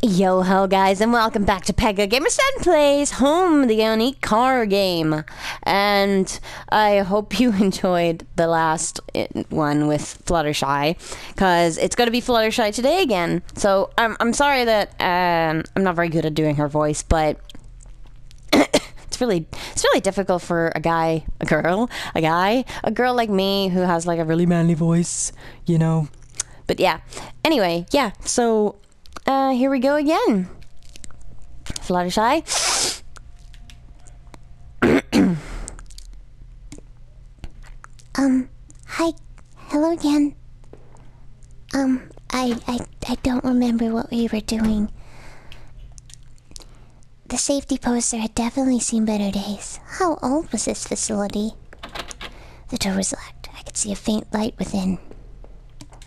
Yo ho guys and welcome back to Pega Gamer 7 Plays Home, the unique car game. And I hope you enjoyed the last one with Fluttershy, because it's going to be Fluttershy today again. So I'm, I'm sorry that um, I'm not very good at doing her voice, but it's really it's really difficult for a guy, a girl, a guy, a girl like me who has like a really manly voice, you know. But yeah. Anyway, yeah. So uh, here we go again. Fluttershy. um, hi, hello again. Um, I, I, I don't remember what we were doing. The safety poster had definitely seen better days. How old was this facility? The door was locked. I could see a faint light within.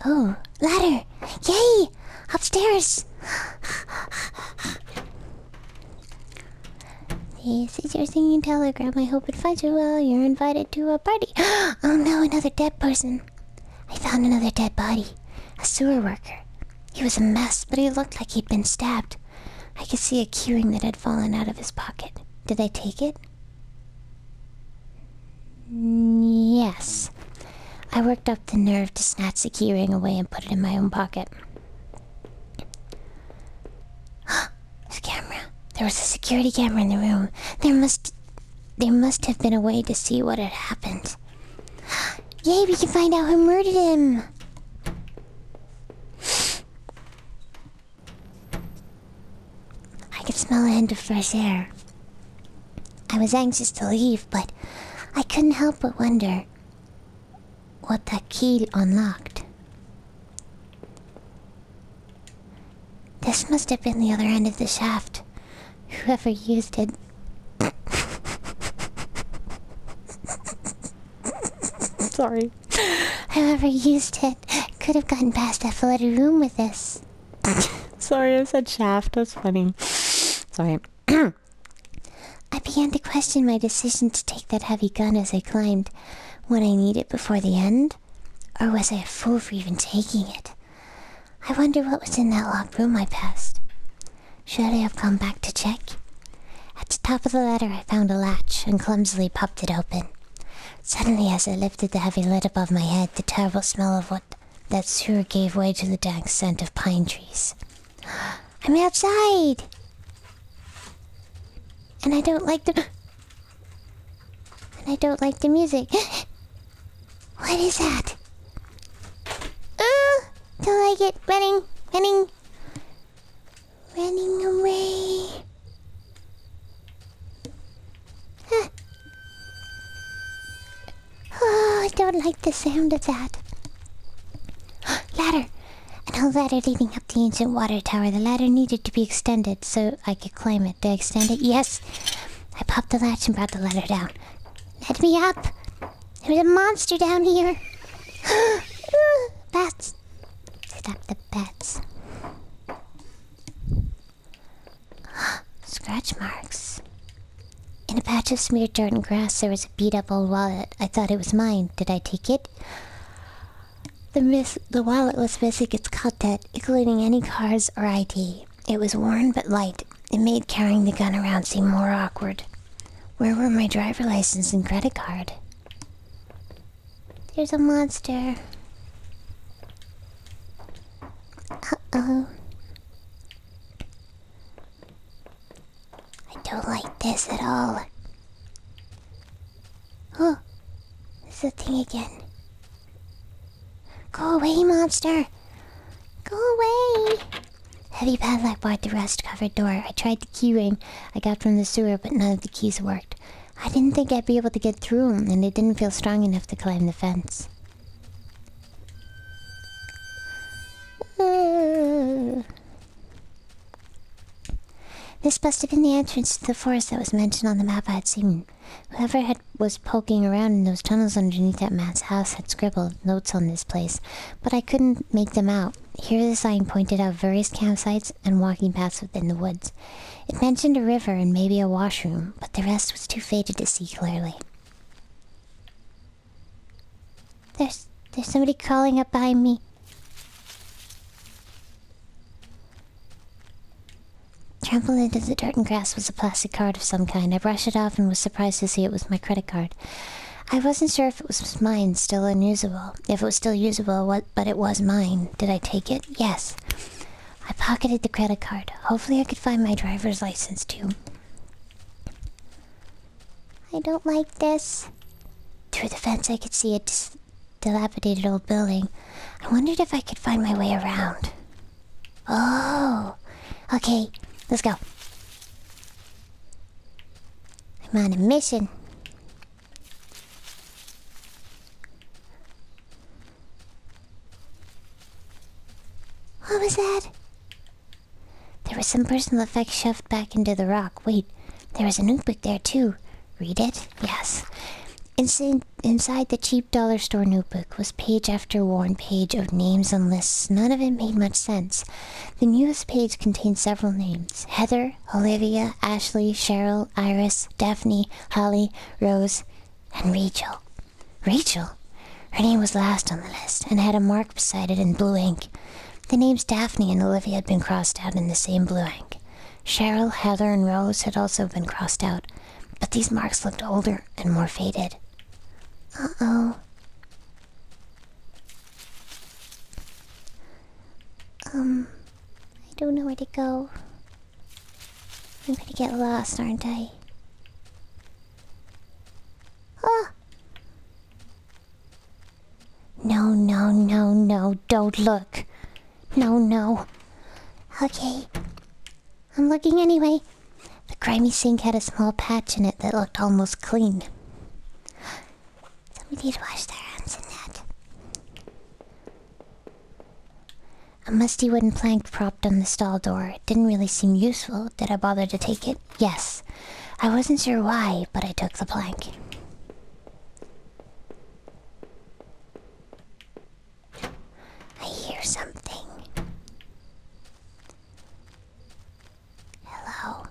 Oh, ladder! Yay! Upstairs! This is your singing telegram. I hope it finds you well. You're invited to a party. Oh no, another dead person. I found another dead body. A sewer worker. He was a mess, but he looked like he'd been stabbed. I could see a keyring that had fallen out of his pocket. Did I take it? Yes. I worked up the nerve to snatch the keyring away and put it in my own pocket. There's a camera. There was a security camera in the room. There must... There must have been a way to see what had happened. Yay, we can find out who murdered him! I could smell a hint of fresh air. I was anxious to leave, but I couldn't help but wonder what that key unlocked. This must have been the other end of the shaft. Whoever used it. Sorry. Whoever used it could have gotten past that flooded room with this. Sorry, I said shaft. That's funny. Sorry. I began to question my decision to take that heavy gun as I climbed Would I need it before the end. Or was I a fool for even taking it? I wonder what was in that locked room I passed. Should I have come back to check? At the top of the ladder, I found a latch and clumsily popped it open. Suddenly, as I lifted the heavy lid above my head, the terrible smell of what that sewer gave way to the dank scent of pine trees. I'm outside! And I don't like the... And I don't like the music. what is that? Uh, don't like it. Running, running. Running away. Huh. Oh, I don't like the sound of that. ladder! An old ladder leading up the ancient water tower. The ladder needed to be extended so I could climb it. Did I extend it? Yes! I popped the latch and brought the ladder down. Let me up! There's a monster down here! bats! Stop the bats. Scratch marks. In a patch of smeared dirt and grass, there was a beat up old wallet. I thought it was mine. Did I take it? The, miss the wallet was missing its content, including any cards or ID. It was worn but light. It made carrying the gun around seem more awkward. Where were my driver license and credit card? There's a monster. Uh-oh. I don't like this at all. Oh, it's the thing again. Go away, monster! Go away! Heavy padlock barred the rust-covered door. I tried the keyring I got from the sewer, but none of the keys worked. I didn't think I'd be able to get through and it didn't feel strong enough to climb the fence. Uh. This must have been the entrance to the forest that was mentioned on the map I had seen. Whoever had was poking around in those tunnels underneath that man's house had scribbled notes on this place, but I couldn't make them out. Here the sign pointed out various campsites and walking paths within the woods. It mentioned a river and maybe a washroom, but the rest was too faded to see clearly. There's there's somebody crawling up behind me. Trampled into the dirt and grass was a plastic card of some kind. I brushed it off and was surprised to see it was my credit card. I wasn't sure if it was mine, still unusable. If it was still usable, what, but it was mine. Did I take it? Yes. I pocketed the credit card. Hopefully I could find my driver's license too. I don't like this. Through the fence I could see a dilapidated old building. I wondered if I could find my way around. Oh, okay, let's go. I'm on a mission. What was that? There was some personal effects shoved back into the rock. Wait, there was a notebook there too. Read it? Yes. Inside, the cheap dollar store notebook was page after worn page of names and lists. None of it made much sense. The newest page contained several names Heather, Olivia, Ashley, Cheryl, Iris, Daphne, Holly, Rose, and Rachel. Rachel? Her name was last on the list and had a mark beside it in blue ink. The names Daphne and Olivia had been crossed out in the same blue ink. Cheryl, Heather, and Rose had also been crossed out, but these marks looked older and more faded. Uh oh. Um, I don't know where to go. I'm gonna get lost, aren't I? Ah! No, no, no, no, don't look. No, no. Okay. I'm looking anyway. Grimy sink had a small patch in it that looked almost clean. Somebody did wash their hands in that. A musty wooden plank propped on the stall door. It didn't really seem useful. Did I bother to take it? Yes. I wasn't sure why, but I took the plank. I hear something. Hello.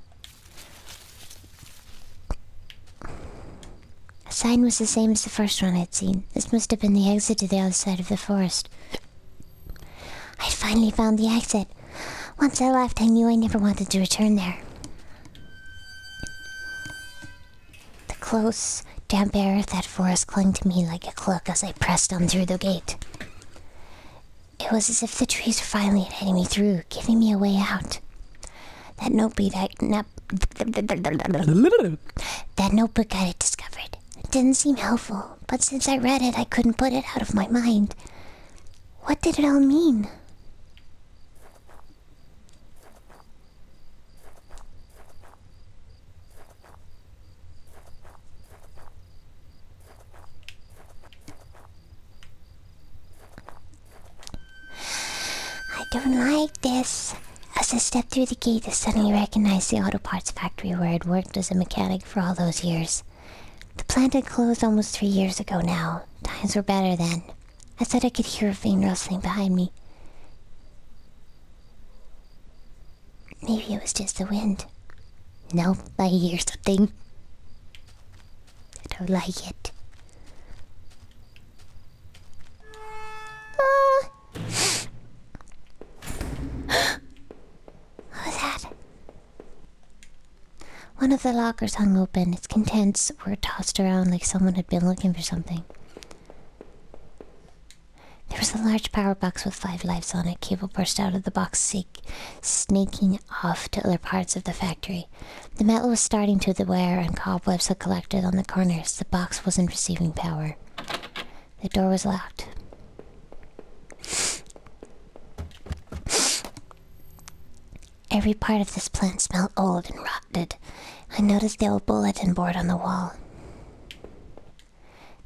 A sign was the same as the first one I'd seen. This must have been the exit to the other side of the forest. I'd finally found the exit. Once I left, I knew I never wanted to return there. The close, damp air of that forest clung to me like a cloak as I pressed on through the gate. It was as if the trees were finally letting me through, giving me a way out. That notebook I, that notebook I discovered didn't seem helpful, but since I read it, I couldn't put it out of my mind. What did it all mean? I don't like this. As I stepped through the gate, I suddenly recognized the auto parts factory where I'd worked as a mechanic for all those years. The plant had closed almost three years ago now. Times were better then. I thought I could hear a faint rustling behind me. Maybe it was just the wind. Nope, I hear something. I don't like it. One of the lockers hung open. Its contents were tossed around like someone had been looking for something. There was a large power box with five lives on it. Cable burst out of the box, snaking off to other parts of the factory. The metal was starting to wear, and cobwebs had collected on the corners. The box wasn't receiving power. The door was locked. Every part of this plant smelled old and rotted. I noticed the old bulletin board on the wall.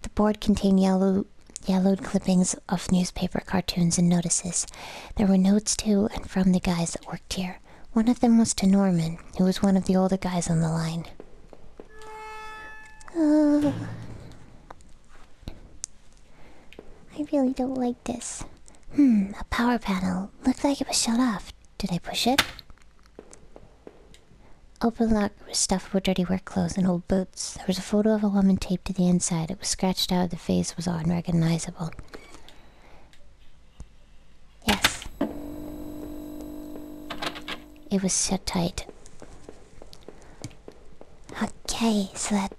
The board contained yellow, yellowed clippings of newspaper cartoons and notices. There were notes to and from the guys that worked here. One of them was to Norman, who was one of the older guys on the line. Uh, I really don't like this. Hmm, a power panel. Looked like it was shut off. Did I push it? Open lock was stuffed with dirty work clothes and old boots. There was a photo of a woman taped to the inside. It was scratched out. The face was unrecognizable. Yes. It was shut tight. Okay, so that.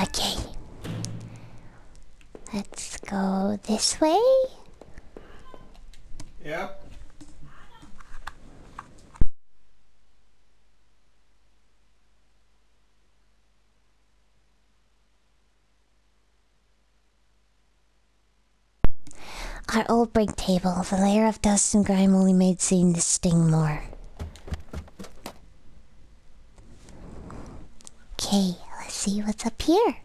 Okay. Let's go this way. Our old break table, the layer of dust and grime only made seeing the sting more. Okay, let's see what's up here.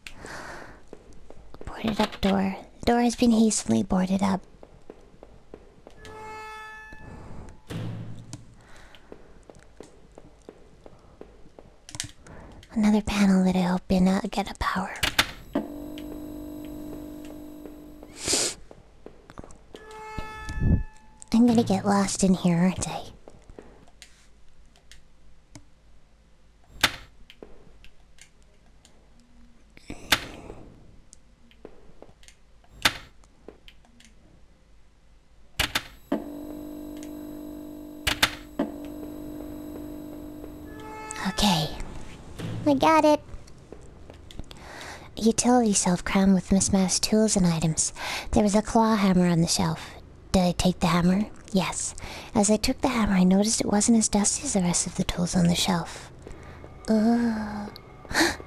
Boarded up door. Door has been hastily boarded up. Another panel that I open uh, get a power. I'm gonna get lost in here, aren't I? Okay. I got it. Utility shelf crammed with mismatched tools and items. There was a claw hammer on the shelf. Did I take the hammer? Yes. As I took the hammer, I noticed it wasn't as dusty as the rest of the tools on the shelf. Ugh.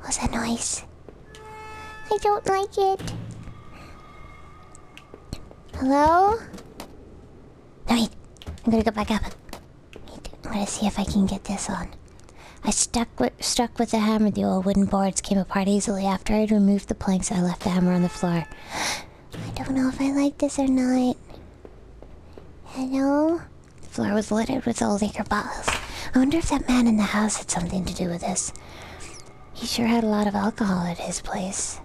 What's that noise? I don't like it. Hello? No, wait. I'm gonna go back up. I'm gonna see if I can get this on. I stuck with, struck with the hammer. The old wooden boards came apart easily. After I'd removed the planks, I left the hammer on the floor. I don't know if I like this or not. Hello? The floor was littered with old liquor bottles. I wonder if that man in the house had something to do with this. He sure had a lot of alcohol at his place.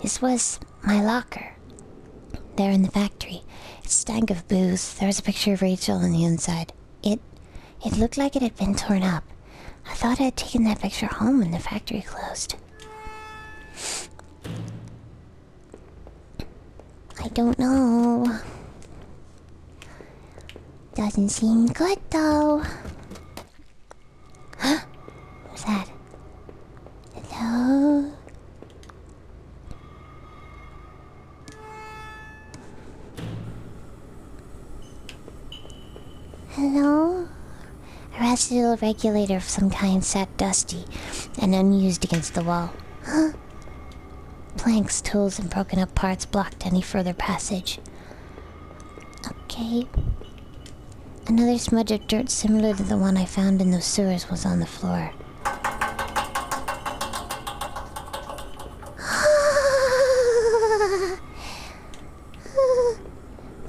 This was my locker. There in the factory. It stank of booze. There was a picture of Rachel on the inside. It it looked like it had been torn up. I thought I had taken that picture home when the factory closed. I don't know. Doesn't seem good though. Huh? What's that? Hello? Hello? A residual regulator of some kind sat dusty and unused against the wall. Planks, tools, and broken up parts blocked any further passage. Okay. Another smudge of dirt similar to the one I found in those sewers was on the floor.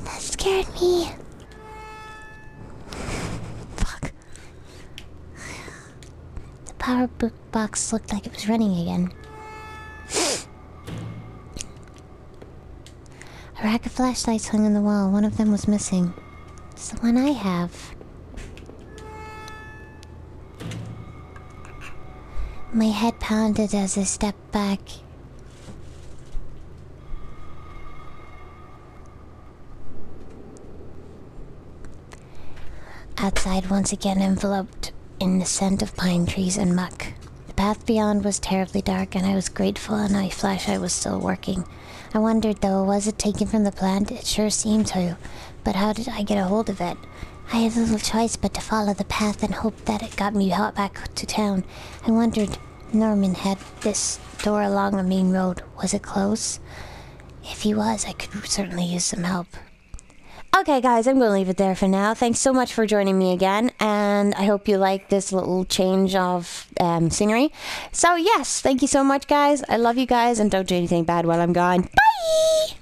that scared me. Fuck. The power book box looked like it was running again. A rack of flashlights hung on the wall. One of them was missing. It's the one I have. My head pounded as I stepped back. Outside, once again enveloped in the scent of pine trees and muck. The path beyond was terribly dark, and I was grateful a my flashlight was still working. I wondered, though, was it taken from the plant? It sure seemed to. But how did I get a hold of it? I had little choice but to follow the path and hope that it got me out back to town. I wondered, Norman had this door along the main road. Was it close? If he was, I could certainly use some help. Okay, guys, I'm going to leave it there for now. Thanks so much for joining me again, and I hope you like this little change of um, scenery. So, yes, thank you so much, guys. I love you guys, and don't do anything bad while I'm gone. Bye!